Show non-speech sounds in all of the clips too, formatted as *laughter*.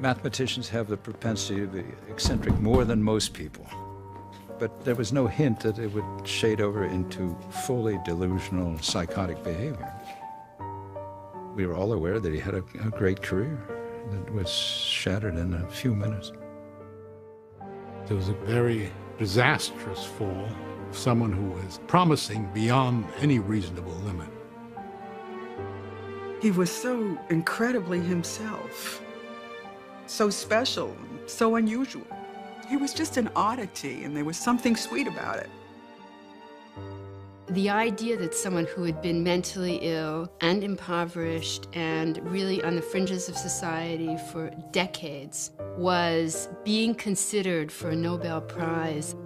Mathematicians have the propensity to be eccentric more than most people. But there was no hint that it would shade over into fully delusional psychotic behavior. We were all aware that he had a, a great career that was shattered in a few minutes. It was a very disastrous fall of someone who was promising beyond any reasonable limit. He was so incredibly himself, so special, so unusual. He was just an oddity, and there was something sweet about it. The idea that someone who had been mentally ill and impoverished and really on the fringes of society for decades was being considered for a Nobel Prize,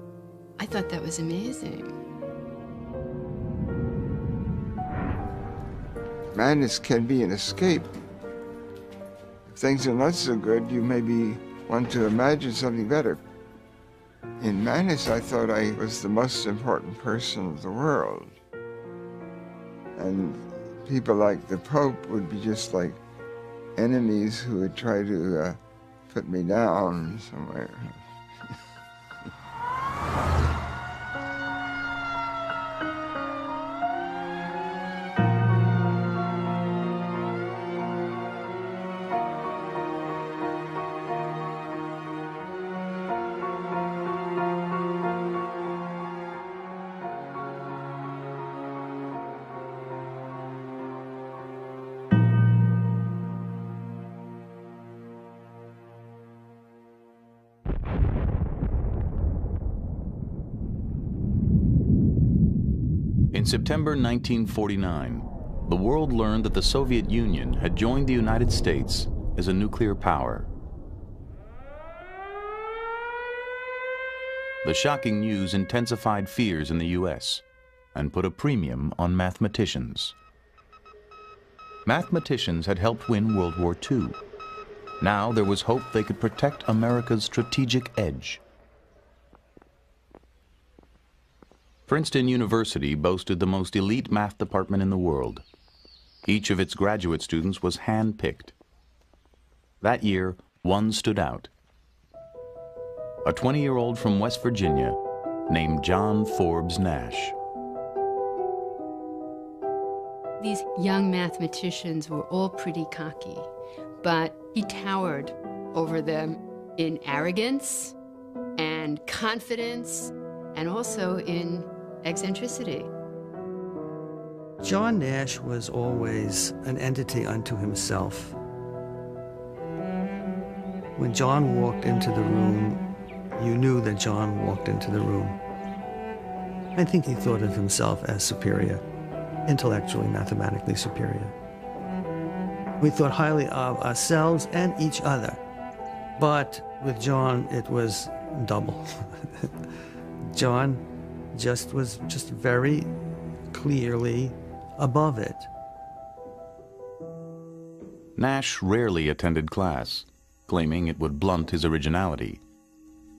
I thought that was amazing. Madness can be an escape. Things are not so good, you maybe want to imagine something better. In madness, I thought I was the most important person of the world. And people like the Pope would be just like enemies who would try to uh, put me down somewhere. September 1949, the world learned that the Soviet Union had joined the United States as a nuclear power. The shocking news intensified fears in the U.S. and put a premium on mathematicians. Mathematicians had helped win World War II. Now there was hope they could protect America's strategic edge. Princeton University boasted the most elite math department in the world. Each of its graduate students was hand-picked. That year, one stood out. A 20-year-old from West Virginia named John Forbes Nash. These young mathematicians were all pretty cocky, but he towered over them in arrogance and confidence and also in eccentricity. John Nash was always an entity unto himself. When John walked into the room, you knew that John walked into the room. I think he thought of himself as superior, intellectually, mathematically superior. We thought highly of ourselves and each other. But with John, it was double. *laughs* John just was just very clearly above it. Nash rarely attended class, claiming it would blunt his originality.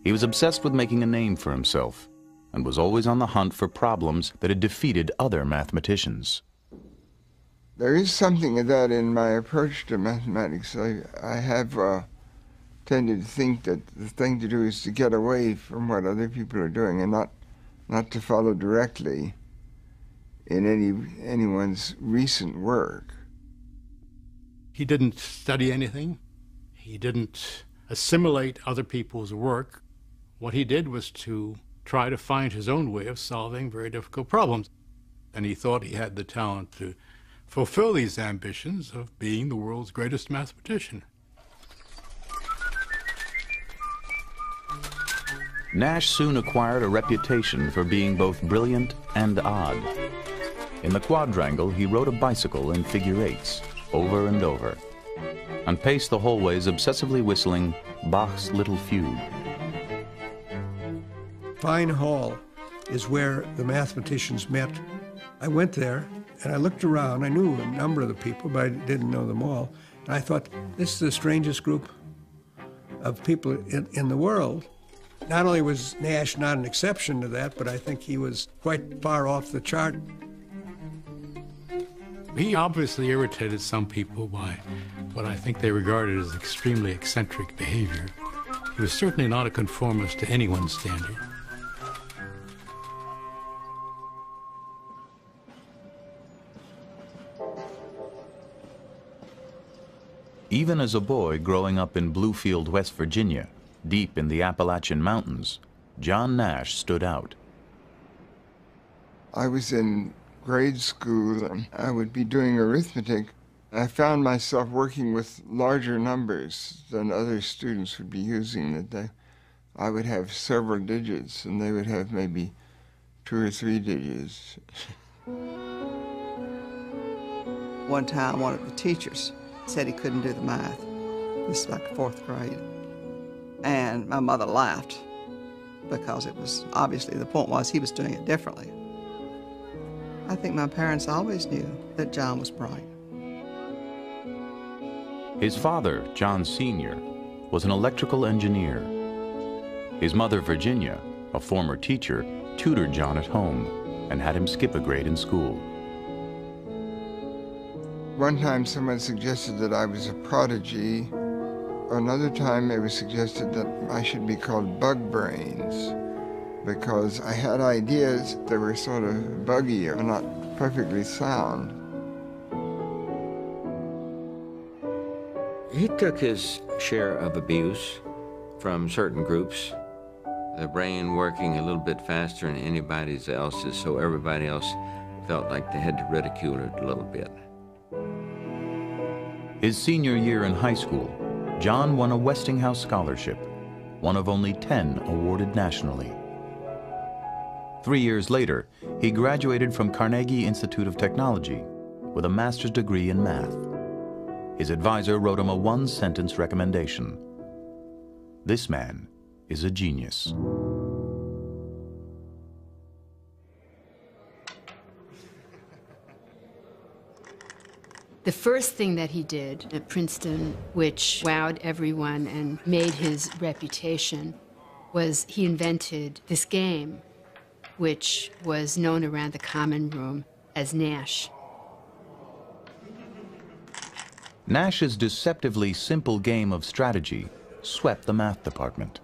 He was obsessed with making a name for himself and was always on the hunt for problems that had defeated other mathematicians. There is something of that in my approach to mathematics. I, I have uh, tended to think that the thing to do is to get away from what other people are doing and not not to follow directly in any anyone's recent work. He didn't study anything. He didn't assimilate other people's work. What he did was to try to find his own way of solving very difficult problems. And he thought he had the talent to fulfill these ambitions of being the world's greatest mathematician. Nash soon acquired a reputation for being both brilliant and odd. In the quadrangle, he rode a bicycle in figure eights, over and over, and paced the hallways obsessively whistling Bach's Little Fugue. Fine Hall is where the mathematicians met. I went there and I looked around. I knew a number of the people, but I didn't know them all. And I thought, this is the strangest group of people in, in the world. Not only was Nash not an exception to that, but I think he was quite far off the chart. He obviously irritated some people by what I think they regarded as extremely eccentric behavior. He was certainly not a conformist to anyone's standard. Even as a boy growing up in Bluefield, West Virginia, deep in the Appalachian Mountains, John Nash stood out. I was in grade school and I would be doing arithmetic. I found myself working with larger numbers than other students would be using. That they, I would have several digits and they would have maybe two or three digits. One time, one of the teachers said he couldn't do the math. This is like fourth grade. And my mother laughed because it was obviously the point was he was doing it differently. I think my parents always knew that John was bright. His father, John Sr., was an electrical engineer. His mother, Virginia, a former teacher, tutored John at home and had him skip a grade in school. One time someone suggested that I was a prodigy. Another time it was suggested that I should be called Bug Brains because I had ideas that were sort of buggy or not perfectly sound. He took his share of abuse from certain groups, the brain working a little bit faster than anybody else's, so everybody else felt like they had to ridicule it a little bit. His senior year in high school, John won a Westinghouse Scholarship, one of only 10 awarded nationally. Three years later, he graduated from Carnegie Institute of Technology with a master's degree in math. His advisor wrote him a one-sentence recommendation. This man is a genius. The first thing that he did at Princeton, which wowed everyone and made his reputation, was he invented this game, which was known around the common room as Nash. Nash's deceptively simple game of strategy swept the math department.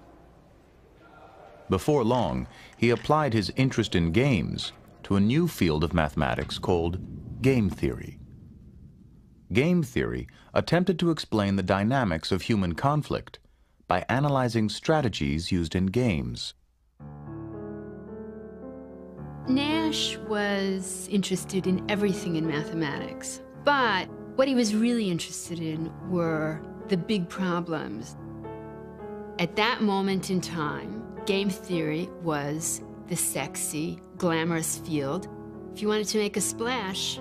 Before long, he applied his interest in games to a new field of mathematics called game theory. Game theory attempted to explain the dynamics of human conflict by analyzing strategies used in games. Nash was interested in everything in mathematics, but what he was really interested in were the big problems. At that moment in time, game theory was the sexy, glamorous field. If you wanted to make a splash,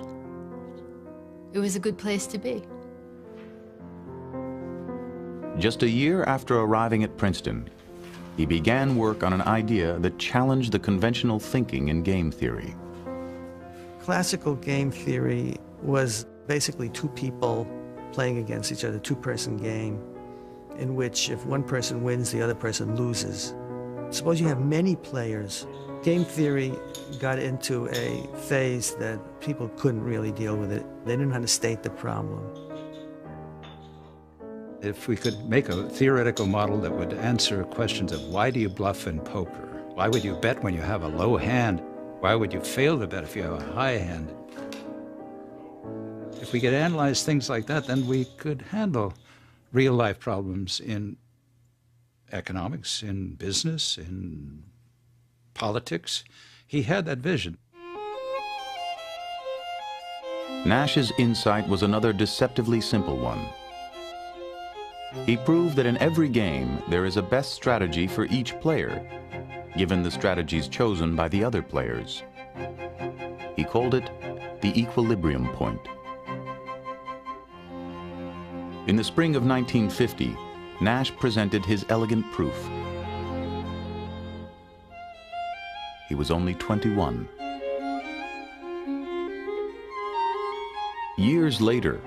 it was a good place to be. Just a year after arriving at Princeton, he began work on an idea that challenged the conventional thinking in game theory. Classical game theory was basically two people playing against each other, two-person game, in which if one person wins, the other person loses. Suppose you have many players. Game theory got into a phase that people couldn't really deal with it. They didn't know how to state the problem. If we could make a theoretical model that would answer questions of why do you bluff in poker? Why would you bet when you have a low hand? Why would you fail to bet if you have a high hand? If we could analyze things like that, then we could handle real life problems in economics, in business, in politics. He had that vision. Nash's insight was another deceptively simple one. He proved that in every game there is a best strategy for each player, given the strategies chosen by the other players. He called it the equilibrium point. In the spring of 1950, Nash presented his elegant proof. He was only 21. Years later,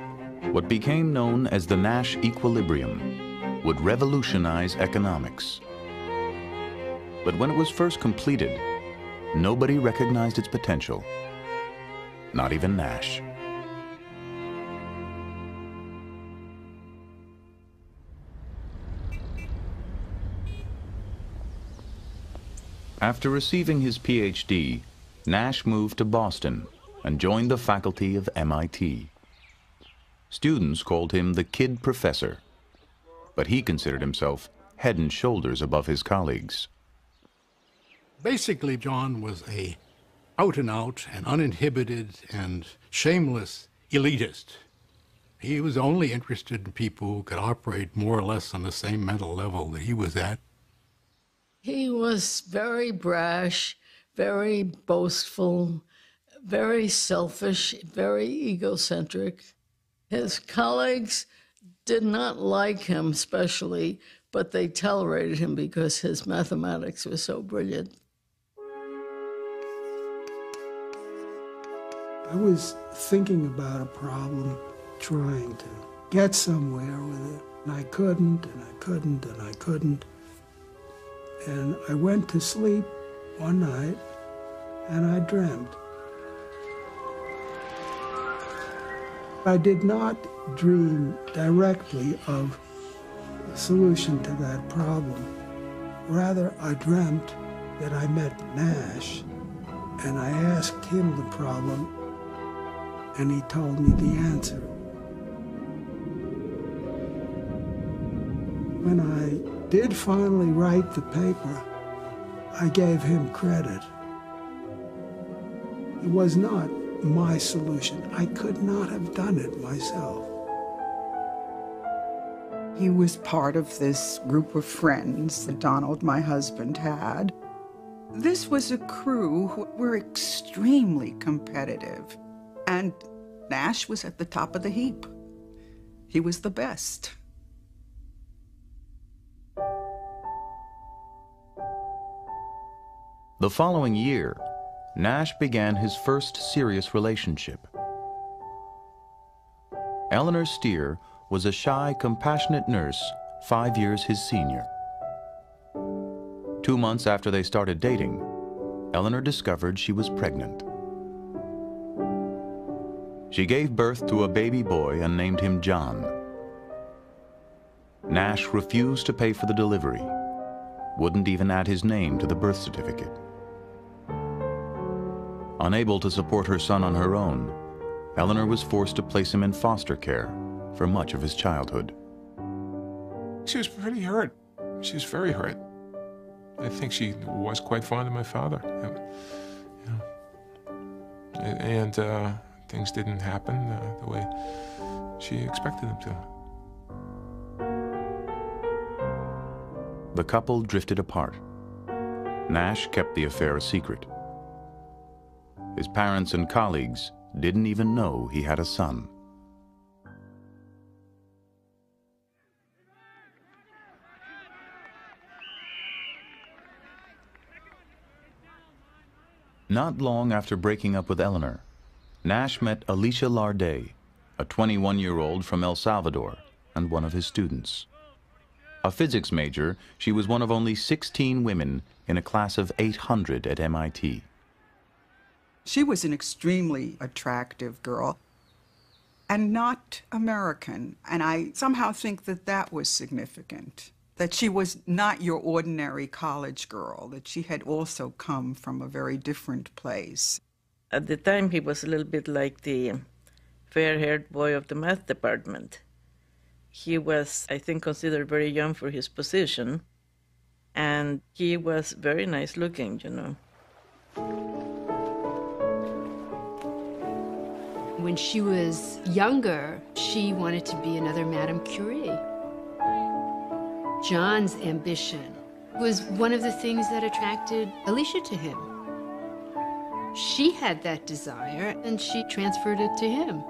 what became known as the Nash equilibrium would revolutionize economics. But when it was first completed, nobody recognized its potential, not even Nash. After receiving his PhD, Nash moved to Boston and joined the faculty of MIT. Students called him the Kid Professor, but he considered himself head and shoulders above his colleagues. Basically, John was a out and out and uninhibited and shameless elitist. He was only interested in people who could operate more or less on the same mental level that he was at. He was very brash, very boastful, very selfish, very egocentric. His colleagues did not like him especially, but they tolerated him because his mathematics was so brilliant. I was thinking about a problem, trying to get somewhere with it, and I couldn't, and I couldn't, and I couldn't. And I went to sleep one night, and I dreamt. I did not dream directly of a solution to that problem. Rather, I dreamt that I met Nash and I asked him the problem and he told me the answer. When I did finally write the paper, I gave him credit. It was not my solution. I could not have done it myself. He was part of this group of friends that Donald, my husband, had. This was a crew who were extremely competitive, and Nash was at the top of the heap. He was the best. The following year, Nash began his first serious relationship. Eleanor Stier was a shy, compassionate nurse, five years his senior. Two months after they started dating, Eleanor discovered she was pregnant. She gave birth to a baby boy and named him John. Nash refused to pay for the delivery, wouldn't even add his name to the birth certificate. Unable to support her son on her own, Eleanor was forced to place him in foster care for much of his childhood. She was pretty hurt. She was very hurt. I think she was quite fond of my father. You know, and uh, things didn't happen uh, the way she expected them to. The couple drifted apart. Nash kept the affair a secret. His parents and colleagues didn't even know he had a son. Not long after breaking up with Eleanor, Nash met Alicia Larde, a 21-year-old from El Salvador and one of his students. A physics major, she was one of only 16 women in a class of 800 at MIT. She was an extremely attractive girl and not American. And I somehow think that that was significant, that she was not your ordinary college girl, that she had also come from a very different place. At the time, he was a little bit like the fair haired boy of the math department. He was, I think, considered very young for his position, and he was very nice looking, you know. When she was younger, she wanted to be another Madame Curie. John's ambition was one of the things that attracted Alicia to him. She had that desire and she transferred it to him.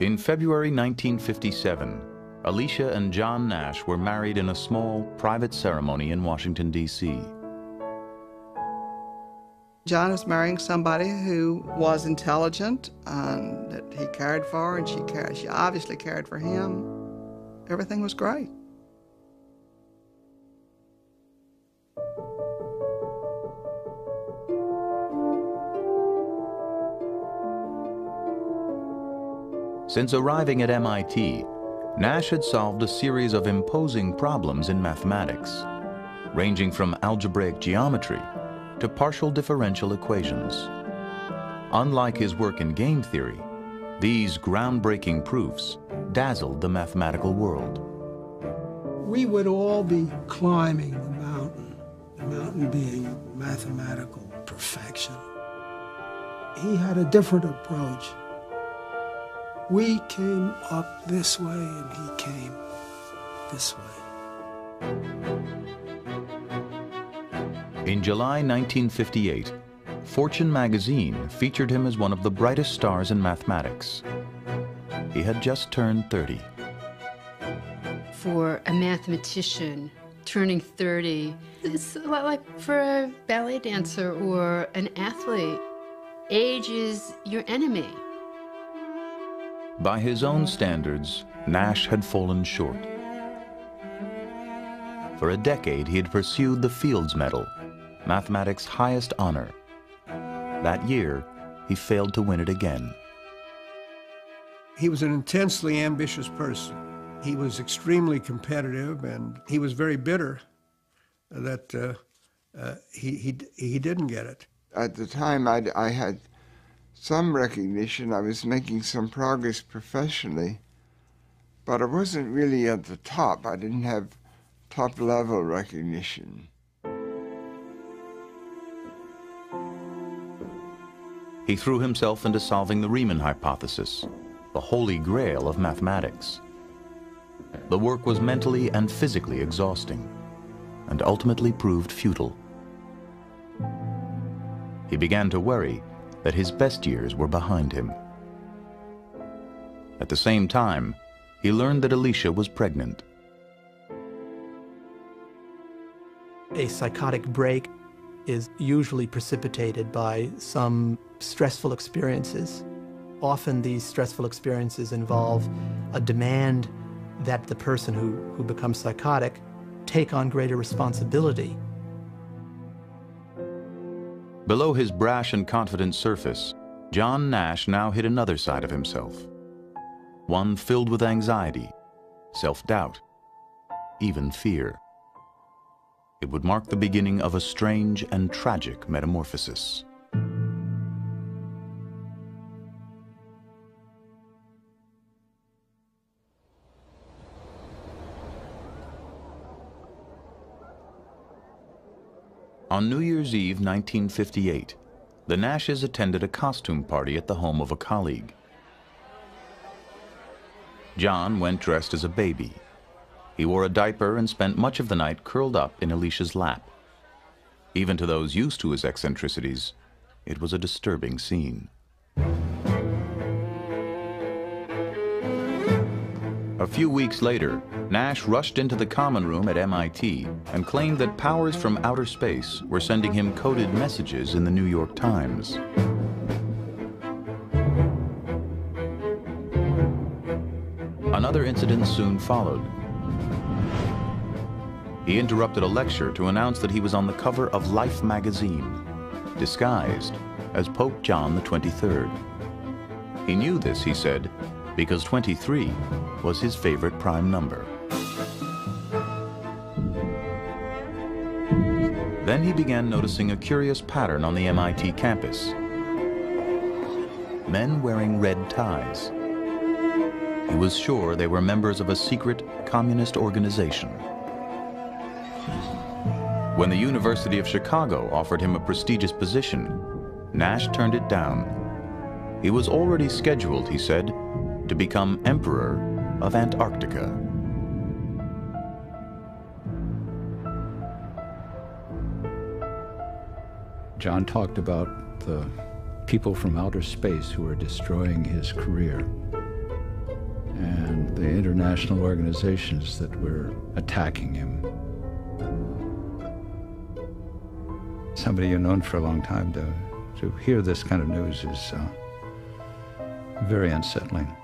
In February 1957, Alicia and John Nash were married in a small, private ceremony in Washington, D.C. John was marrying somebody who was intelligent and that he cared for, and she cared. She obviously cared for him. Everything was great. Since arriving at MIT, Nash had solved a series of imposing problems in mathematics, ranging from algebraic geometry to partial differential equations. Unlike his work in game theory, these groundbreaking proofs dazzled the mathematical world. We would all be climbing the mountain, the mountain being mathematical perfection. He had a different approach. We came up this way and he came this way. In July 1958, Fortune magazine featured him as one of the brightest stars in mathematics. He had just turned 30. For a mathematician, turning 30 is a lot like for a ballet dancer or an athlete. Age is your enemy. By his own standards, Nash had fallen short. For a decade, he had pursued the Fields Medal, mathematics' highest honor. That year, he failed to win it again. He was an intensely ambitious person. He was extremely competitive, and he was very bitter that uh, uh, he, he, he didn't get it. At the time, I'd, I had some recognition. I was making some progress professionally, but I wasn't really at the top. I didn't have top level recognition. He threw himself into solving the Riemann hypothesis, the holy grail of mathematics. The work was mentally and physically exhausting, and ultimately proved futile. He began to worry that his best years were behind him. At the same time, he learned that Alicia was pregnant. A psychotic break is usually precipitated by some stressful experiences. Often these stressful experiences involve a demand that the person who, who becomes psychotic take on greater responsibility Below his brash and confident surface, John Nash now hid another side of himself. One filled with anxiety, self-doubt, even fear. It would mark the beginning of a strange and tragic metamorphosis. On New Year's Eve 1958, the Nashes attended a costume party at the home of a colleague. John went dressed as a baby. He wore a diaper and spent much of the night curled up in Alicia's lap. Even to those used to his eccentricities, it was a disturbing scene. A few weeks later, Nash rushed into the common room at MIT and claimed that powers from outer space were sending him coded messages in the New York Times. Another incident soon followed. He interrupted a lecture to announce that he was on the cover of Life magazine, disguised as Pope John XXIII. He knew this, he said, because 23 was his favorite prime number. Then he began noticing a curious pattern on the MIT campus. Men wearing red ties. He was sure they were members of a secret communist organization. When the University of Chicago offered him a prestigious position, Nash turned it down. He was already scheduled, he said, to become Emperor of Antarctica. John talked about the people from outer space who were destroying his career and the international organizations that were attacking him. Somebody you've known for a long time to, to hear this kind of news is uh, very unsettling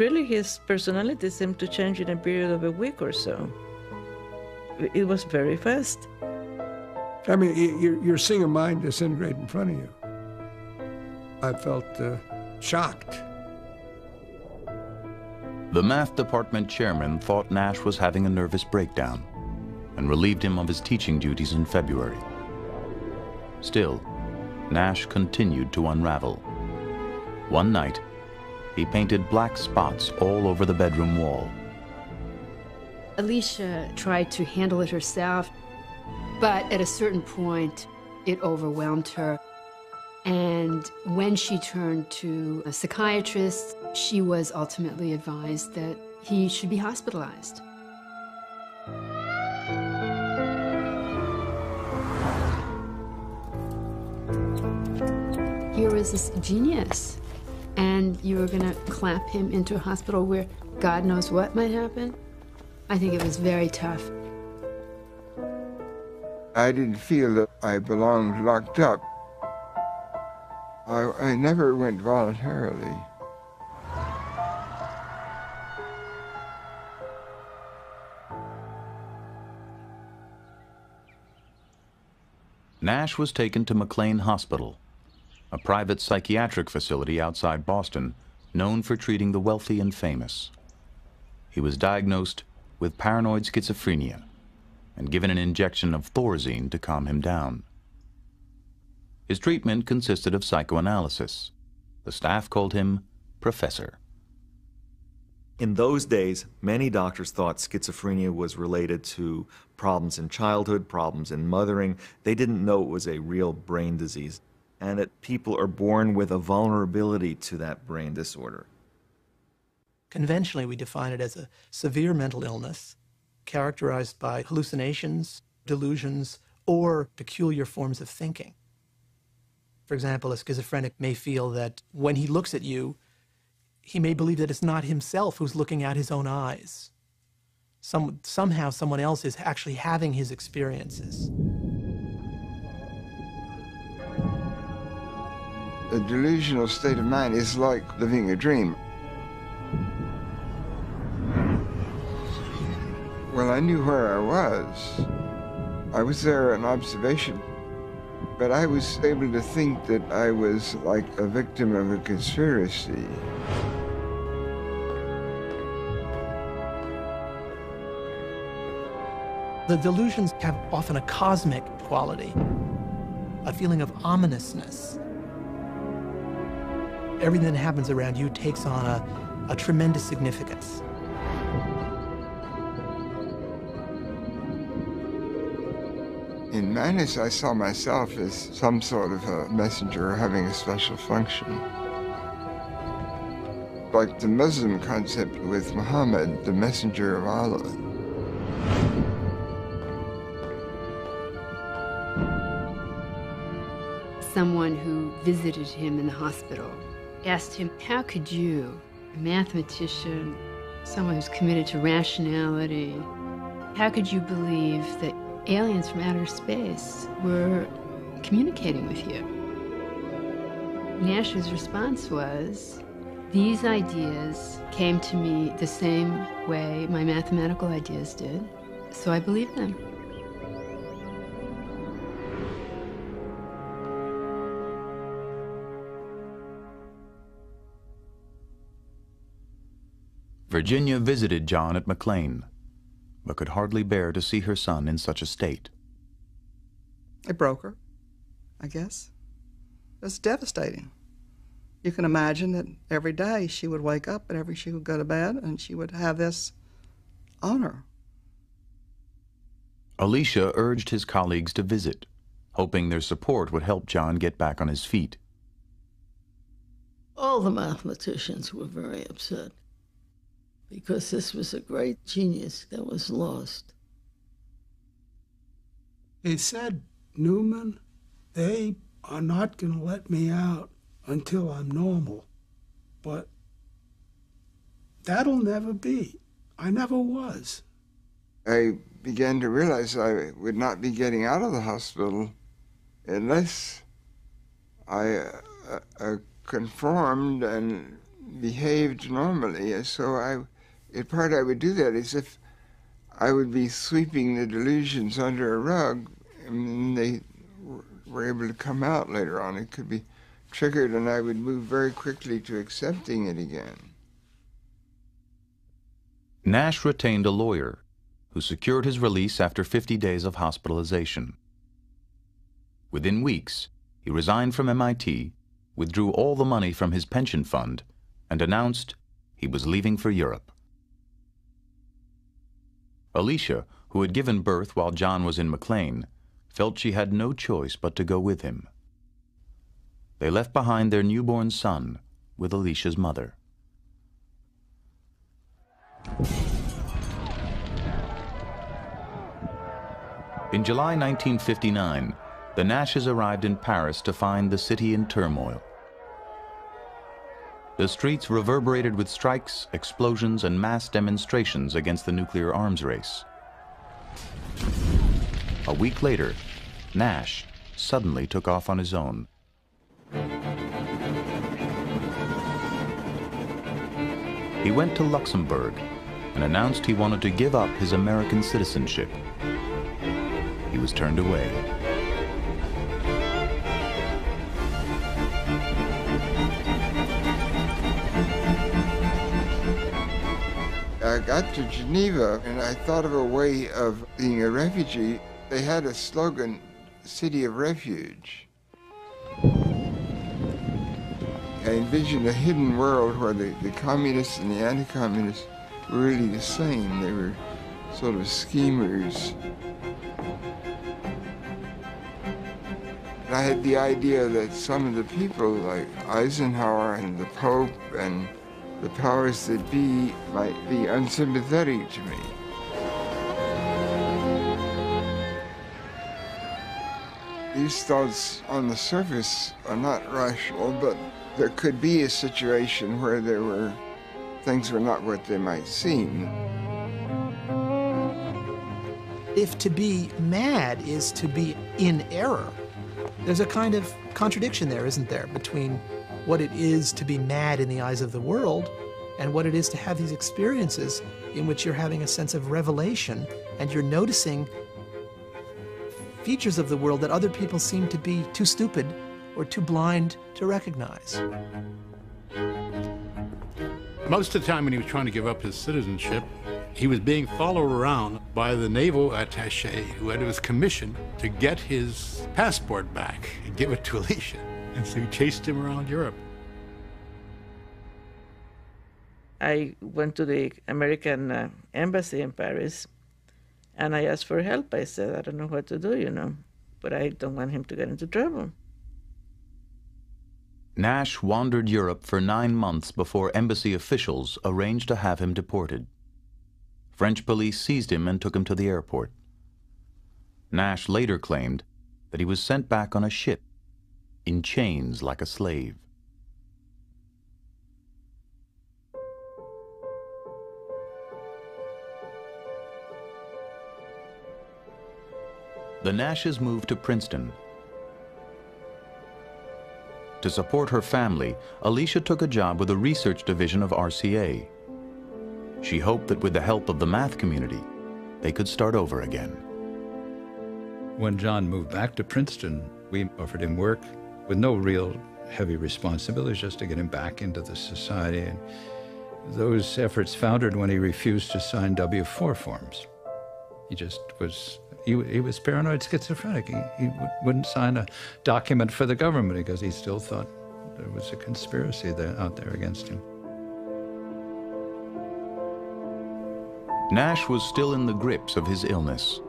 really his personality seemed to change in a period of a week or so. It was very fast. I mean, you're, you're seeing a mind disintegrate in front of you. I felt uh, shocked The math department chairman thought Nash was having a nervous breakdown and relieved him of his teaching duties in February. Still, Nash continued to unravel. One night, he painted black spots all over the bedroom wall. Alicia tried to handle it herself, but at a certain point, it overwhelmed her. And when she turned to a psychiatrist, she was ultimately advised that he should be hospitalized. Here was this genius, and you were going to clap him into a hospital where God knows what might happen? I think it was very tough. I didn't feel that I belonged locked up. I, I never went voluntarily. Nash was taken to McLean Hospital, a private psychiatric facility outside Boston known for treating the wealthy and famous. He was diagnosed with paranoid schizophrenia and given an injection of Thorazine to calm him down. His treatment consisted of psychoanalysis. The staff called him Professor. In those days, many doctors thought schizophrenia was related to problems in childhood, problems in mothering. They didn't know it was a real brain disease, and that people are born with a vulnerability to that brain disorder. Conventionally, we define it as a severe mental illness characterized by hallucinations, delusions, or peculiar forms of thinking. For example, a schizophrenic may feel that when he looks at you, he may believe that it's not himself who's looking at his own eyes. Some, somehow, someone else is actually having his experiences. A delusional state of mind is like living a dream. Well, I knew where I was. I was there in observation, but I was able to think that I was like a victim of a conspiracy. The delusions have often a cosmic quality, a feeling of ominousness. Everything that happens around you takes on a, a tremendous significance. In madness, I saw myself as some sort of a messenger having a special function. Like the Muslim concept with Muhammad, the messenger of Allah. Someone who visited him in the hospital asked him, How could you, a mathematician, someone who's committed to rationality, how could you believe that aliens from outer space were communicating with you? Nash's response was, These ideas came to me the same way my mathematical ideas did, so I believe them. Virginia visited John at McLean, but could hardly bear to see her son in such a state. It broke her, I guess. It was devastating. You can imagine that every day she would wake up and every she would go to bed and she would have this on her. Alicia urged his colleagues to visit, hoping their support would help John get back on his feet. All the mathematicians were very upset because this was a great genius that was lost. They said, Newman, they are not going to let me out until I'm normal. But that'll never be. I never was. I began to realize I would not be getting out of the hospital unless I uh, uh, conformed and behaved normally. So I in part I would do that is if I would be sweeping the delusions under a rug and they were able to come out later on. It could be triggered and I would move very quickly to accepting it again. Nash retained a lawyer who secured his release after 50 days of hospitalization. Within weeks, he resigned from MIT, withdrew all the money from his pension fund, and announced he was leaving for Europe. Alicia, who had given birth while John was in McLean, felt she had no choice but to go with him. They left behind their newborn son with Alicia's mother. In July 1959, the Nashes arrived in Paris to find the city in turmoil. The streets reverberated with strikes, explosions, and mass demonstrations against the nuclear arms race. A week later, Nash suddenly took off on his own. He went to Luxembourg and announced he wanted to give up his American citizenship. He was turned away. I got to Geneva and I thought of a way of being a refugee. They had a slogan, City of Refuge. I envisioned a hidden world where the, the communists and the anti-communists were really the same. They were sort of schemers. And I had the idea that some of the people like Eisenhower and the Pope and the powers that be might be unsympathetic to me. These thoughts on the surface are not rational, but there could be a situation where there were things were not what they might seem. If to be mad is to be in error, there's a kind of contradiction there, isn't there, between what it is to be mad in the eyes of the world and what it is to have these experiences in which you're having a sense of revelation and you're noticing features of the world that other people seem to be too stupid or too blind to recognize. Most of the time when he was trying to give up his citizenship, he was being followed around by the naval attache who had was commissioned to get his passport back and give it to Alicia. And so he chased him around Europe. I went to the American uh, embassy in Paris and I asked for help. I said, I don't know what to do, you know, but I don't want him to get into trouble. Nash wandered Europe for nine months before embassy officials arranged to have him deported. French police seized him and took him to the airport. Nash later claimed that he was sent back on a ship, in chains like a slave. The Nashes moved to Princeton. To support her family, Alicia took a job with the research division of RCA. She hoped that with the help of the math community, they could start over again. When John moved back to Princeton, we offered him work with no real heavy responsibilities, just to get him back into the society. And those efforts foundered when he refused to sign W-4 forms. He just was he, he was paranoid schizophrenic. He, he wouldn't sign a document for the government because he still thought there was a conspiracy there, out there against him. Nash was still in the grips of his illness.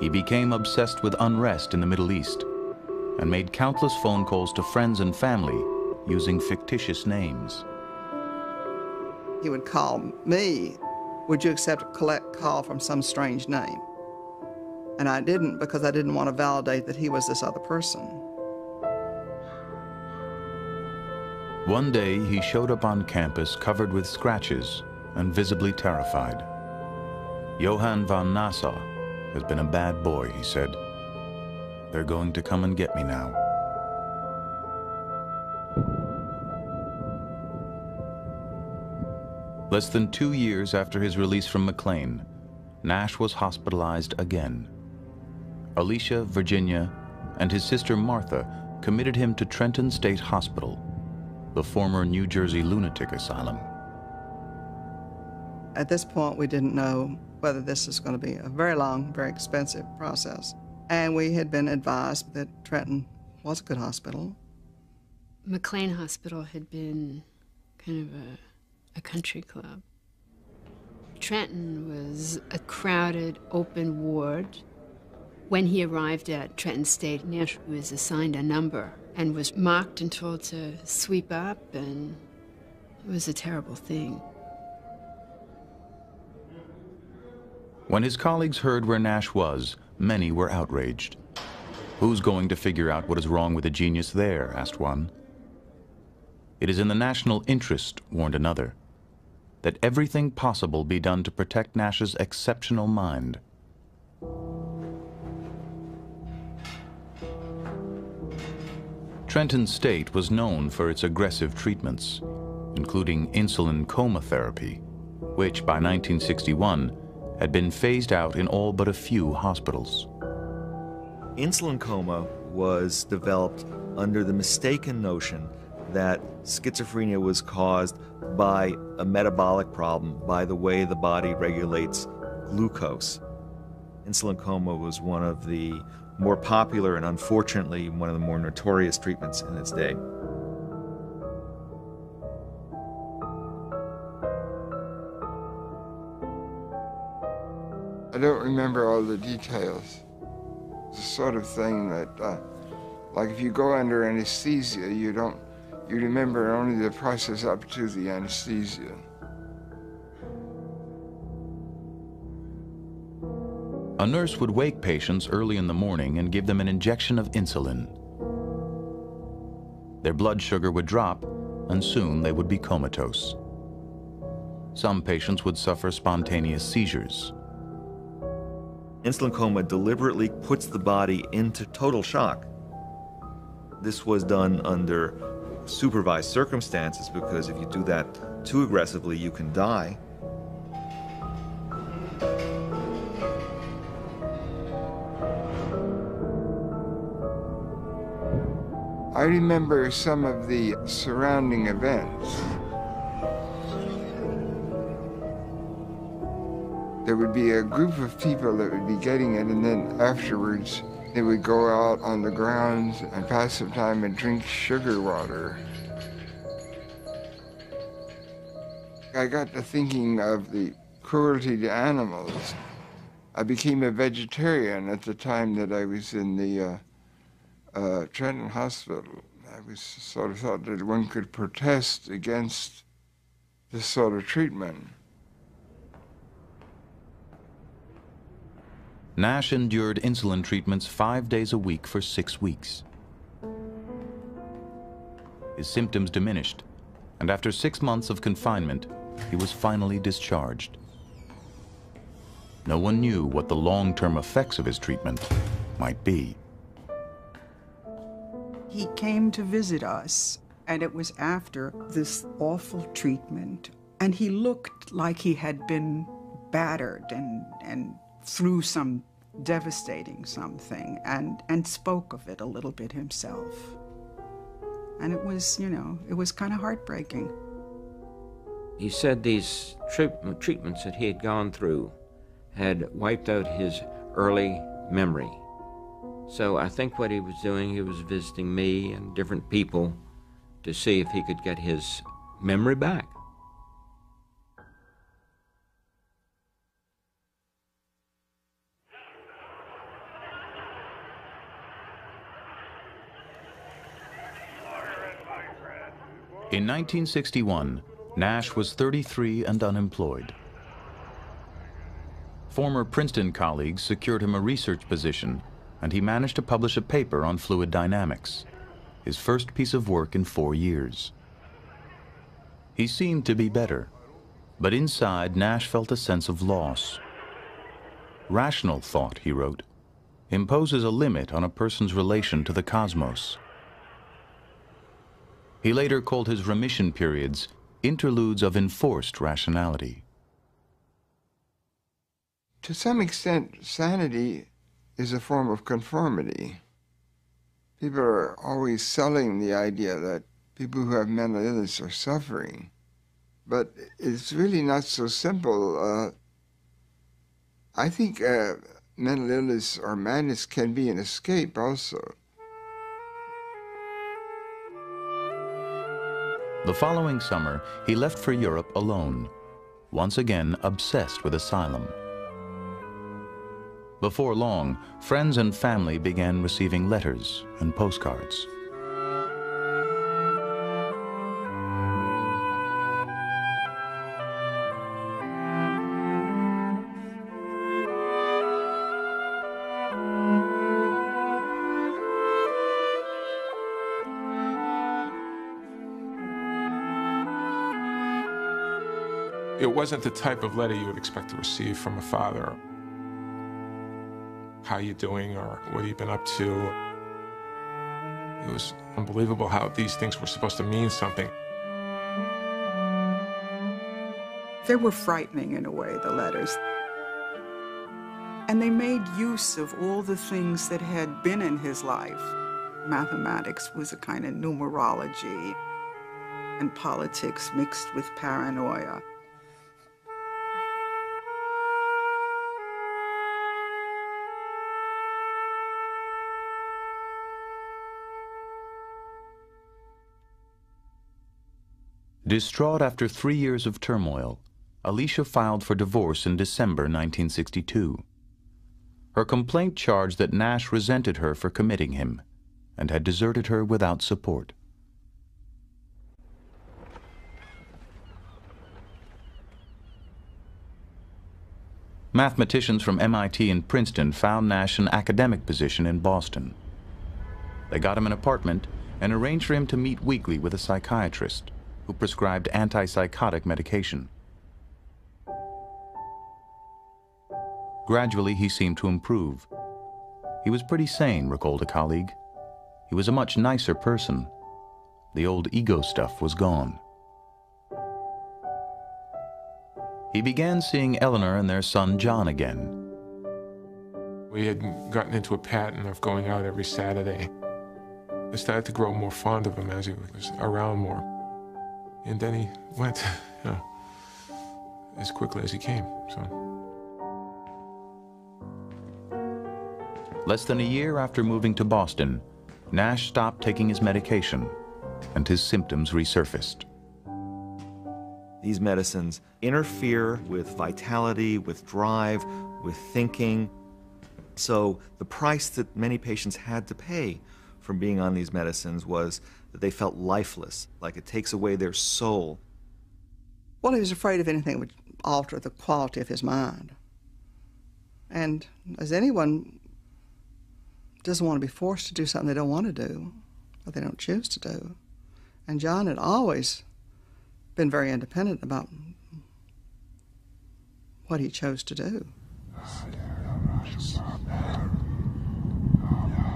He became obsessed with unrest in the Middle East and made countless phone calls to friends and family using fictitious names. He would call me, would you accept a collect call from some strange name? And I didn't because I didn't want to validate that he was this other person. One day, he showed up on campus covered with scratches and visibly terrified. Johann von Nassau has been a bad boy, he said. They're going to come and get me now. Less than two years after his release from McLean, Nash was hospitalized again. Alicia, Virginia, and his sister Martha committed him to Trenton State Hospital, the former New Jersey lunatic asylum. At this point, we didn't know whether this was going to be a very long, very expensive process. And we had been advised that Trenton was a good hospital. McLean Hospital had been kind of a, a country club. Trenton was a crowded, open ward. When he arrived at Trenton State, Nash was assigned a number and was marked and told to sweep up, and it was a terrible thing. When his colleagues heard where Nash was, many were outraged. Who's going to figure out what is wrong with a genius there, asked one. It is in the national interest, warned another, that everything possible be done to protect Nash's exceptional mind. Trenton State was known for its aggressive treatments, including insulin coma therapy, which by 1961 had been phased out in all but a few hospitals. Insulin coma was developed under the mistaken notion that schizophrenia was caused by a metabolic problem, by the way the body regulates glucose. Insulin coma was one of the more popular and unfortunately one of the more notorious treatments in its day. Don't remember all the details. It's the sort of thing that, uh, like if you go under anesthesia, you don't, you remember only the process up to the anesthesia. A nurse would wake patients early in the morning and give them an injection of insulin. Their blood sugar would drop, and soon they would be comatose. Some patients would suffer spontaneous seizures. Insulin coma deliberately puts the body into total shock. This was done under supervised circumstances because if you do that too aggressively, you can die. I remember some of the surrounding events. There would be a group of people that would be getting it, and then afterwards, they would go out on the grounds and pass some time and drink sugar water. I got to thinking of the cruelty to animals. I became a vegetarian at the time that I was in the uh, uh, Trenton Hospital. I was sort of thought that one could protest against this sort of treatment. Nash endured insulin treatments five days a week for six weeks. His symptoms diminished, and after six months of confinement, he was finally discharged. No one knew what the long-term effects of his treatment might be. He came to visit us, and it was after this awful treatment. And he looked like he had been battered and, and through some devastating something and, and spoke of it a little bit himself. And it was, you know, it was kind of heartbreaking. He said these treat treatments that he had gone through had wiped out his early memory. So I think what he was doing, he was visiting me and different people to see if he could get his memory back. In 1961, Nash was 33 and unemployed. Former Princeton colleagues secured him a research position, and he managed to publish a paper on fluid dynamics, his first piece of work in four years. He seemed to be better, but inside Nash felt a sense of loss. Rational thought, he wrote, imposes a limit on a person's relation to the cosmos. He later called his remission periods interludes of enforced rationality. To some extent, sanity is a form of conformity. People are always selling the idea that people who have mental illness are suffering. but it's really not so simple. Uh, I think uh, mental illness or madness can be an escape also. The following summer, he left for Europe alone, once again obsessed with asylum. Before long, friends and family began receiving letters and postcards. It wasn't the type of letter you would expect to receive from a father. How are you doing or what have you been up to? It was unbelievable how these things were supposed to mean something. They were frightening in a way, the letters. And they made use of all the things that had been in his life. Mathematics was a kind of numerology, and politics mixed with paranoia. Distraught after three years of turmoil, Alicia filed for divorce in December 1962. Her complaint charged that Nash resented her for committing him and had deserted her without support. Mathematicians from MIT and Princeton found Nash an academic position in Boston. They got him an apartment and arranged for him to meet weekly with a psychiatrist who prescribed antipsychotic medication. Gradually, he seemed to improve. He was pretty sane, recalled a colleague. He was a much nicer person. The old ego stuff was gone. He began seeing Eleanor and their son John again. We had gotten into a pattern of going out every Saturday. I started to grow more fond of him as he was around more. And then he went, you *laughs* know, uh, as quickly as he came. So. Less than a year after moving to Boston, Nash stopped taking his medication and his symptoms resurfaced. These medicines interfere with vitality, with drive, with thinking. So the price that many patients had to pay from being on these medicines was that they felt lifeless, like it takes away their soul. Well, he was afraid of anything that would alter the quality of his mind. And as anyone doesn't want to be forced to do something they don't want to do, or they don't choose to do. And John had always been very independent about what he chose to do.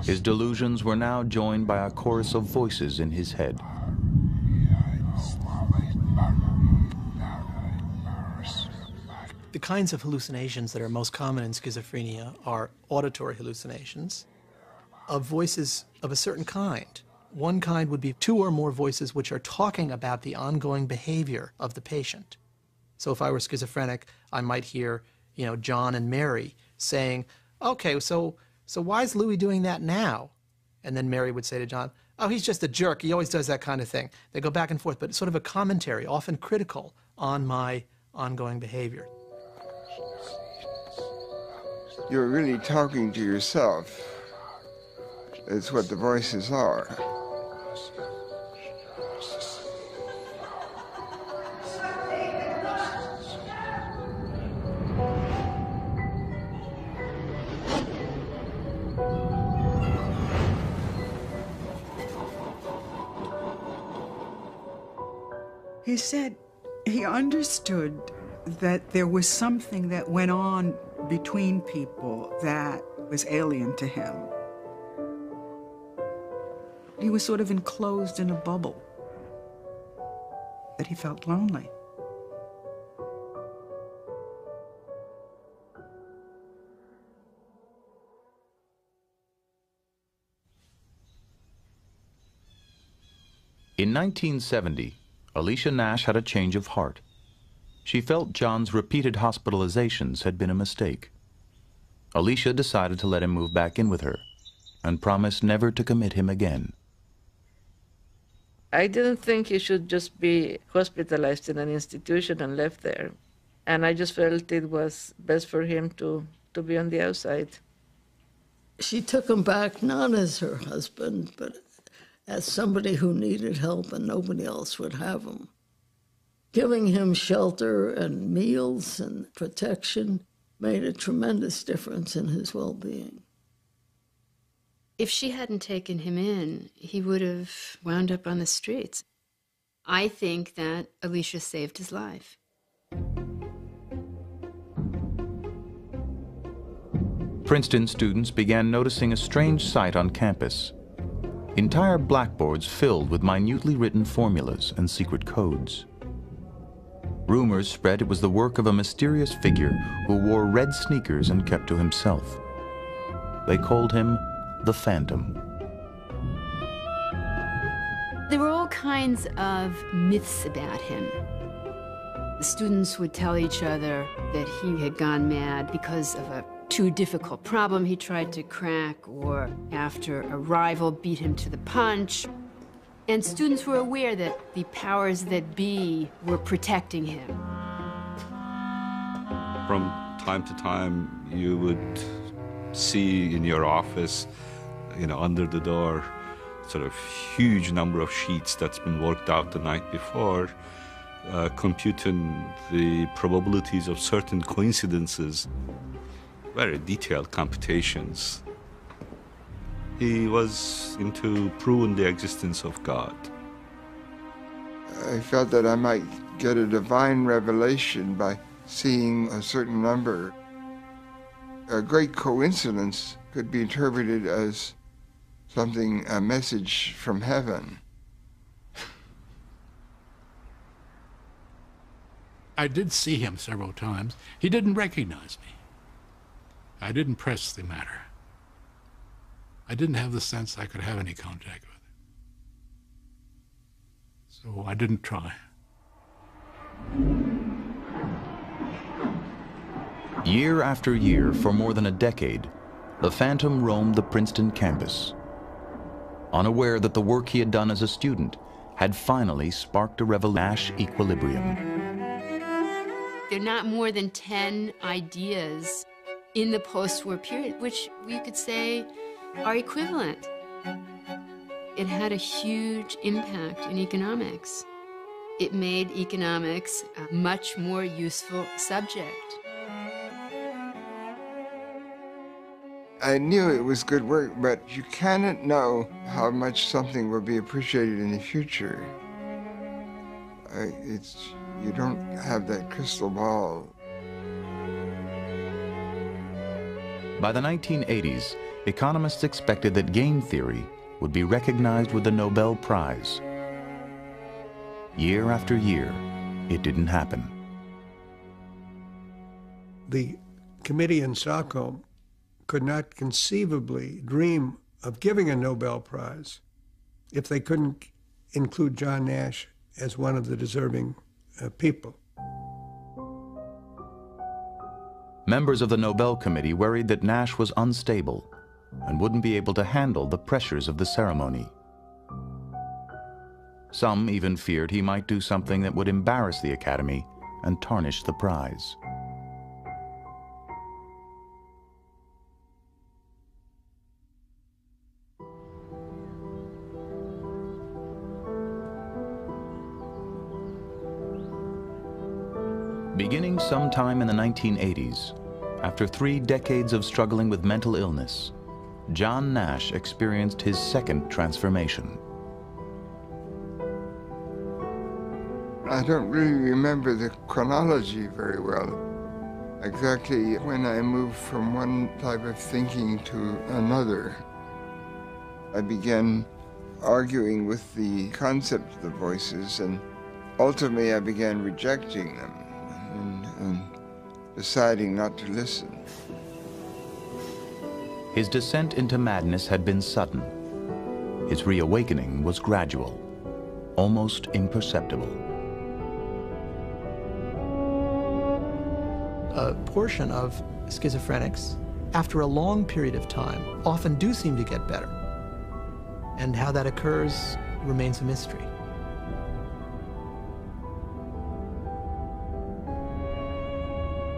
His delusions were now joined by a chorus of voices in his head. The kinds of hallucinations that are most common in schizophrenia are auditory hallucinations of voices of a certain kind. One kind would be two or more voices which are talking about the ongoing behavior of the patient. So if I were schizophrenic, I might hear, you know, John and Mary saying, "Okay, so so why is Louis doing that now?" And then Mary would say to John, "Oh, he's just a jerk. He always does that kind of thing." They go back and forth, but it's sort of a commentary, often critical, on my ongoing behavior. You're really talking to yourself. It's what the voices are. He said he understood that there was something that went on between people that was alien to him. He was sort of enclosed in a bubble, that he felt lonely. In 1970, Alicia Nash had a change of heart. She felt John's repeated hospitalizations had been a mistake. Alicia decided to let him move back in with her and promised never to commit him again. I didn't think he should just be hospitalized in an institution and left there. And I just felt it was best for him to, to be on the outside. She took him back not as her husband, but as somebody who needed help and nobody else would have him. Giving him shelter and meals and protection made a tremendous difference in his well being. If she hadn't taken him in, he would have wound up on the streets. I think that Alicia saved his life. Princeton students began noticing a strange sight on campus. Entire blackboards filled with minutely written formulas and secret codes. Rumors spread it was the work of a mysterious figure who wore red sneakers and kept to himself. They called him the Phantom. There were all kinds of myths about him. The students would tell each other that he had gone mad because of a too difficult problem he tried to crack, or after a rival beat him to the punch. And students were aware that the powers that be were protecting him. From time to time, you would see in your office, you know, under the door, sort of huge number of sheets that's been worked out the night before, uh, computing the probabilities of certain coincidences, very detailed computations. He was into proving the existence of God. I felt that I might get a divine revelation by seeing a certain number. A great coincidence could be interpreted as something, a message from heaven. I did see him several times. He didn't recognize me. I didn't press the matter. I didn't have the sense I could have any contact with him. So I didn't try. Year after year, for more than a decade, the Phantom roamed the Princeton campus, unaware that the work he had done as a student had finally sparked a revelation equilibrium. There are not more than 10 ideas in the post-war period, which we could say are equivalent. It had a huge impact in economics. It made economics a much more useful subject. I knew it was good work, but you cannot know how much something will be appreciated in the future. It's you don't have that crystal ball. By the 1980s, economists expected that game theory would be recognized with the Nobel Prize. Year after year, it didn't happen. The committee in Stockholm could not conceivably dream of giving a Nobel Prize if they couldn't include John Nash as one of the deserving uh, people. Members of the Nobel Committee worried that Nash was unstable and wouldn't be able to handle the pressures of the ceremony. Some even feared he might do something that would embarrass the Academy and tarnish the prize. Beginning sometime in the 1980s, after three decades of struggling with mental illness, John Nash experienced his second transformation. I don't really remember the chronology very well. Exactly when I moved from one type of thinking to another. I began arguing with the concept of the voices, and ultimately I began rejecting them and, and deciding not to listen. His descent into madness had been sudden. His reawakening was gradual. almost imperceptible. A portion of schizophrenics, after a long period of time, often do seem to get better. And how that occurs remains a mystery.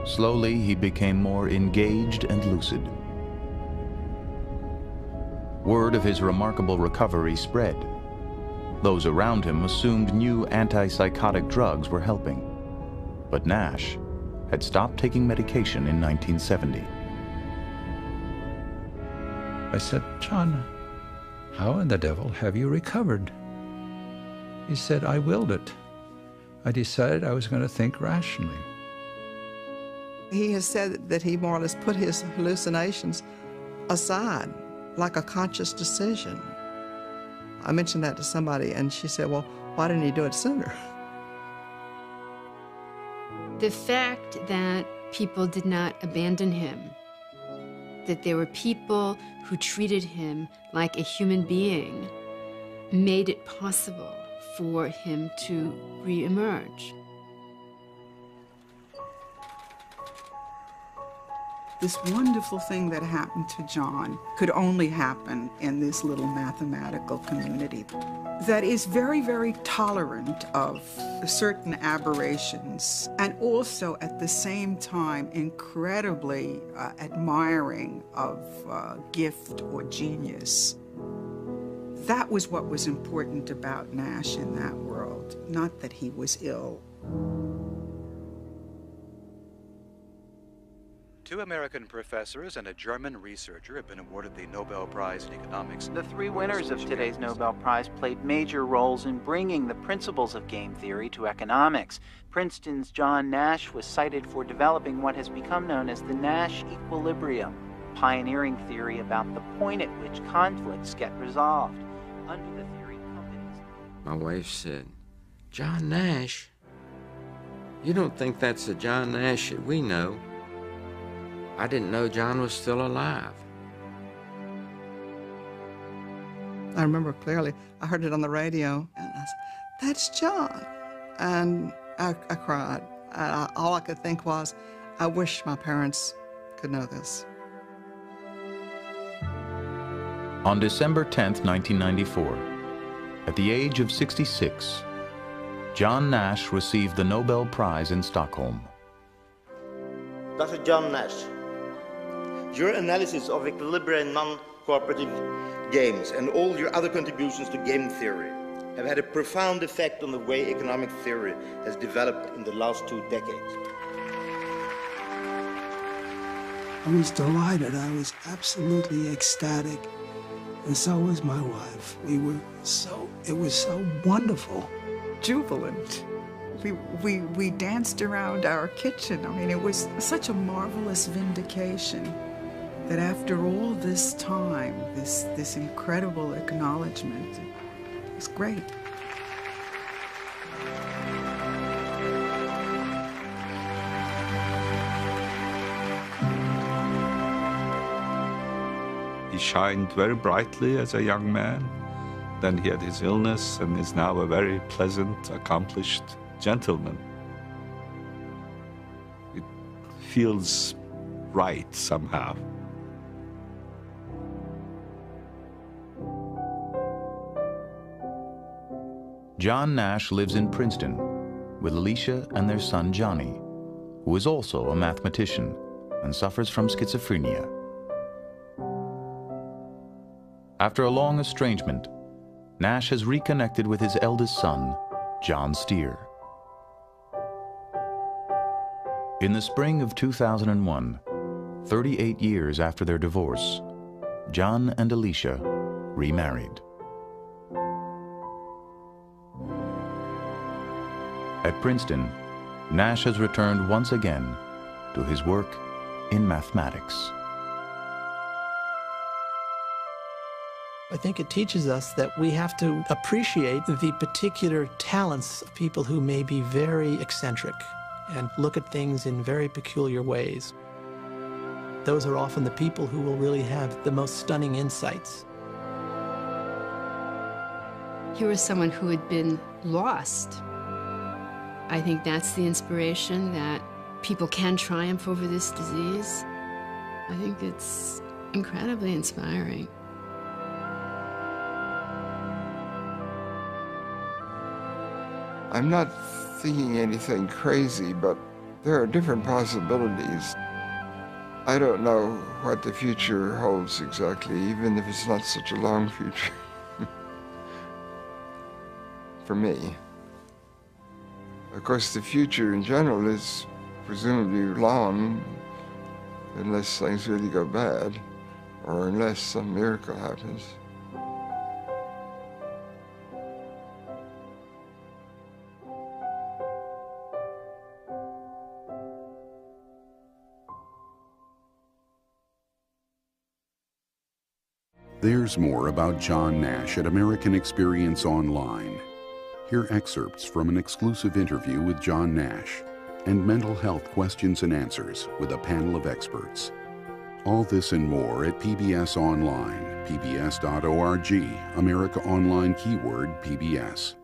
Slowly, he became more engaged and lucid. Word of his remarkable recovery spread. Those around him assumed new antipsychotic drugs were helping. But Nash had stopped taking medication in 1970. I said, John, how in the devil have you recovered? He said, I willed it. I decided I was going to think rationally. He has said that he more or less put his hallucinations aside, like a conscious decision. I mentioned that to somebody, and she said, Well, why didn't he do it sooner? *laughs* The fact that people did not abandon him, that there were people who treated him like a human being, made it possible for him to reemerge. This wonderful thing that happened to John could only happen in this little mathematical community that is very, very tolerant of certain aberrations and also at the same time incredibly uh, admiring of uh, gift or genius. That was what was important about Nash in that world, not that he was ill. Two American professors and a German researcher have been awarded the Nobel Prize in Economics. The three winners of today's Nobel Prize played major roles in bringing the principles of game theory to economics. Princeton's John Nash was cited for developing what has become known as the Nash equilibrium, pioneering theory about the point at which conflicts get resolved. Under the theory, companies. My wife said, John Nash? You don't think that's the John Nash that we know? I didn't know John was still alive. I remember clearly, I heard it on the radio, and I said, That's John. And I, I cried. I, all I could think was, I wish my parents could know this. On December 10, 1994, at the age of 66, John Nash received the Nobel Prize in Stockholm. Dr. John Nash, your analysis of equilibrium and non-cooperative games and all your other contributions to game theory have had a profound effect on the way economic theory has developed in the last two decades. I was delighted. I was absolutely ecstatic. And so was my wife. We were so, it was so wonderful. Jubilant. We, we, we danced around our kitchen. I mean, it was such a marvelous vindication that after all this time, this, this incredible acknowledgement, it's great. He shined very brightly as a young man. Then he had his illness and is now a very pleasant, accomplished gentleman. It feels right somehow. John Nash lives in Princeton with Alicia and their son Johnny, who is also a mathematician and suffers from schizophrenia. After a long estrangement, Nash has reconnected with his eldest son, John Stier. In the spring of 2001, 38 years after their divorce, John and Alicia remarried. At Princeton, Nash has returned once again to his work in mathematics. I think it teaches us that we have to appreciate the particular talents of people who may be very eccentric and look at things in very peculiar ways. Those are often the people who will really have the most stunning insights. Here was someone who had been lost. I think that's the inspiration that people can triumph over this disease. I think it's incredibly inspiring. I'm not thinking anything crazy, but there are different possibilities. I don't know what the future holds exactly, even if it's not such a long future. *laughs* For me. Of course, the future in general is presumably long, unless things really go bad, or unless some miracle happens. There's more about John Nash at American Experience Online. Hear excerpts from an exclusive interview with John Nash and mental health questions and answers with a panel of experts. All this and more at PBS Online, pbs.org, America Online keyword PBS.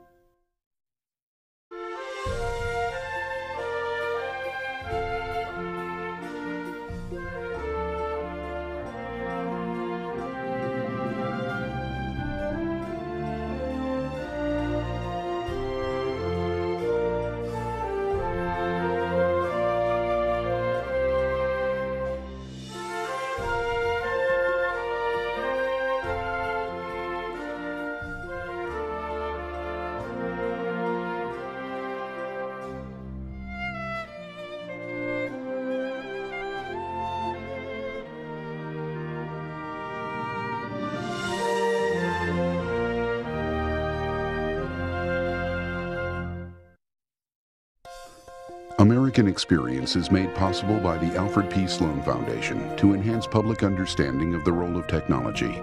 American Experience is made possible by the Alfred P. Sloan Foundation to enhance public understanding of the role of technology.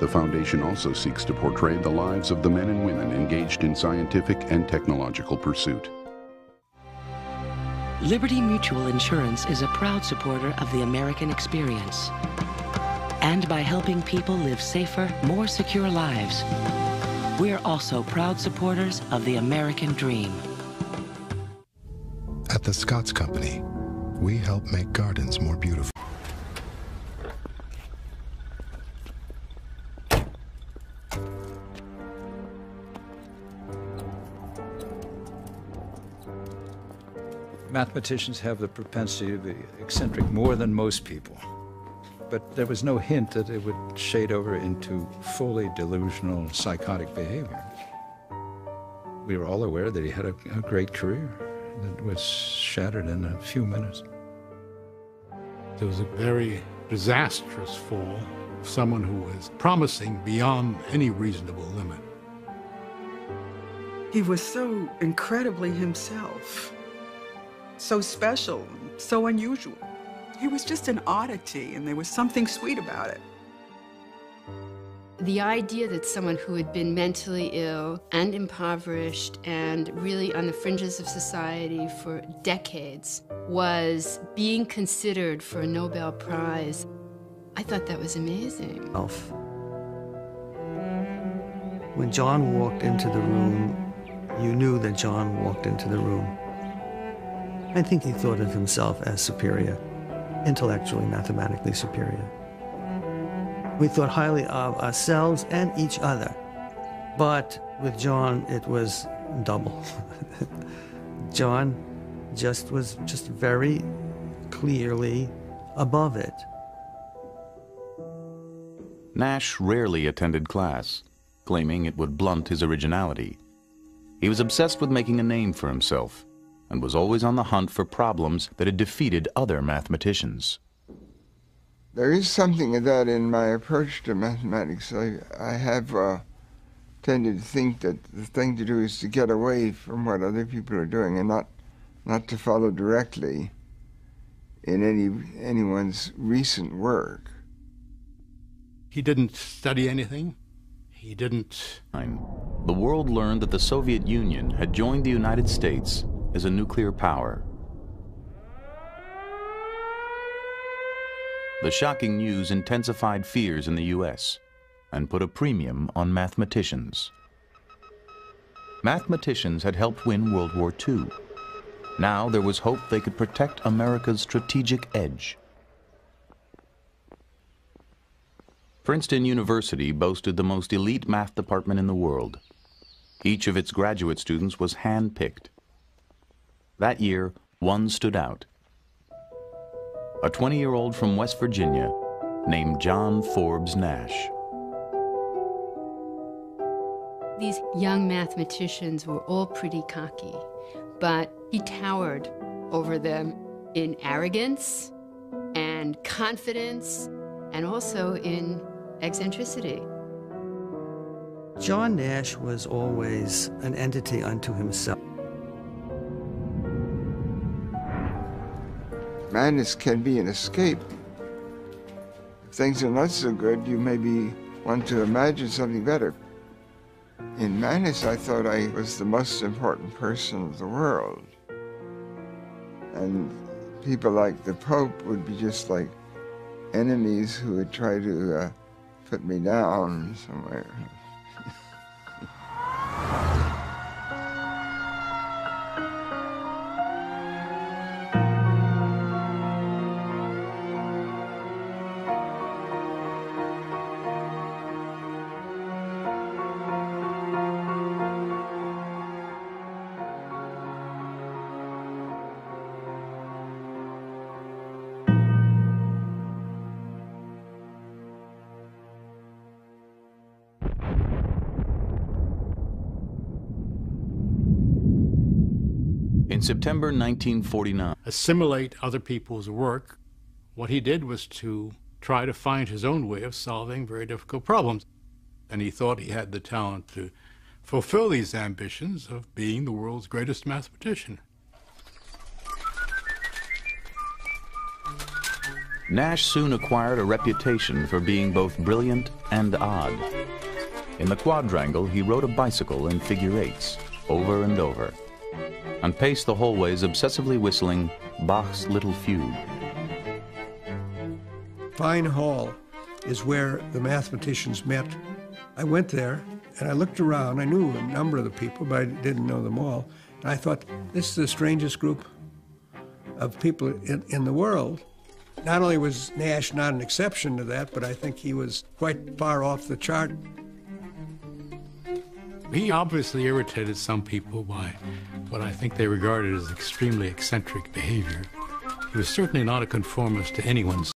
The foundation also seeks to portray the lives of the men and women engaged in scientific and technological pursuit. Liberty Mutual Insurance is a proud supporter of the American experience. And by helping people live safer, more secure lives, we're also proud supporters of the American dream. The Scotts Company, we help make gardens more beautiful. Mathematicians have the propensity to be eccentric more than most people. But there was no hint that it would shade over into fully delusional psychotic behavior. We were all aware that he had a, a great career that was shattered in a few minutes. There was a very disastrous fall of someone who was promising beyond any reasonable limit. He was so incredibly himself, so special, so unusual. He was just an oddity, and there was something sweet about it. The idea that someone who had been mentally ill and impoverished and really on the fringes of society for decades was being considered for a Nobel Prize, I thought that was amazing. When John walked into the room, you knew that John walked into the room. I think he thought of himself as superior, intellectually, mathematically superior. We thought highly of ourselves and each other. But with John, it was double. *laughs* John just was just very clearly above it. Nash rarely attended class, claiming it would blunt his originality. He was obsessed with making a name for himself and was always on the hunt for problems that had defeated other mathematicians. There is something of that in my approach to mathematics. I, I have uh, tended to think that the thing to do is to get away from what other people are doing and not, not to follow directly in any anyone's recent work. He didn't study anything. He didn't. The world learned that the Soviet Union had joined the United States as a nuclear power. The shocking news intensified fears in the U.S. and put a premium on mathematicians. Mathematicians had helped win World War II. Now there was hope they could protect America's strategic edge. Princeton University boasted the most elite math department in the world. Each of its graduate students was hand-picked. That year, one stood out. A 20-year-old from West Virginia named John Forbes Nash. These young mathematicians were all pretty cocky, but he towered over them in arrogance and confidence and also in eccentricity. John Nash was always an entity unto himself. Madness can be an escape. If things are not so good, you maybe want to imagine something better. In madness, I thought I was the most important person of the world. And people like the Pope would be just like enemies who would try to uh, put me down somewhere. September 1949, assimilate other people's work. What he did was to try to find his own way of solving very difficult problems. And he thought he had the talent to fulfill these ambitions of being the world's greatest mathematician. Nash soon acquired a reputation for being both brilliant and odd. In the quadrangle, he rode a bicycle in figure eights, over and over, and paced the hallways obsessively whistling Bach's Little Fugue. Fine Hall is where the mathematicians met. I went there and I looked around. I knew a number of the people, but I didn't know them all. And I thought, this is the strangest group of people in, in the world. Not only was Nash not an exception to that, but I think he was quite far off the chart. He obviously irritated some people by what I think they regarded as extremely eccentric behavior. He was certainly not a conformist to anyone's